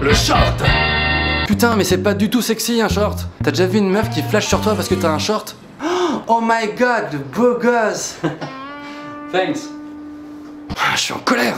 Le short Putain, mais c'est pas du tout sexy un short. T'as déjà vu une meuf qui flash sur toi parce que t'as un short? Oh, oh my god, beau gosse Thanks. Ah, je suis en colère